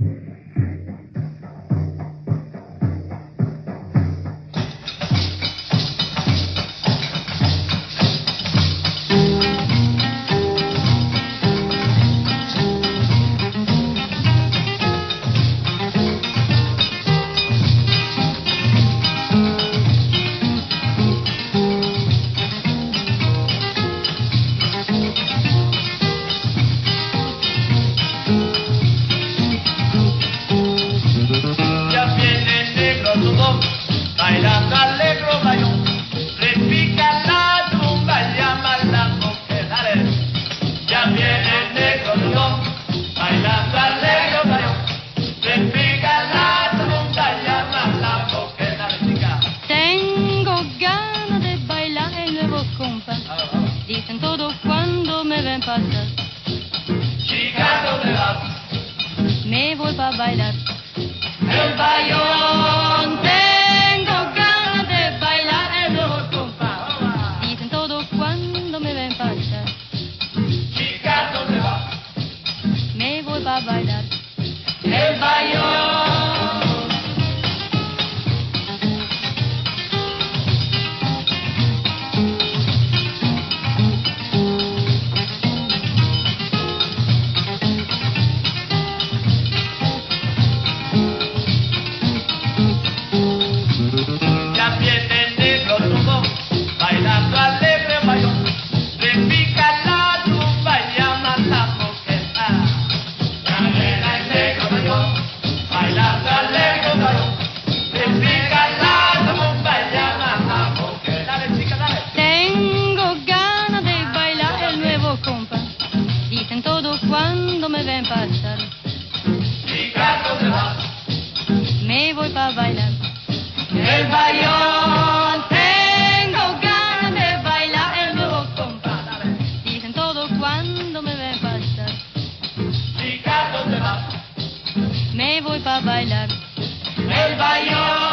Amen. Chicago me va. Me voy para bailar. El bayón tengo ganas de bailar el mejor compás. Dicen todo cuando me ven pasar. Chicago me va. Me voy para bailar. cuando me ven pasar. Mi carro va. Me voy para bailar. El bayón. Tengo ganas de bailar el nuevo compás. Dicen todo cuando me ven pasar. Mi carro. Me voy para bailar. El bayón.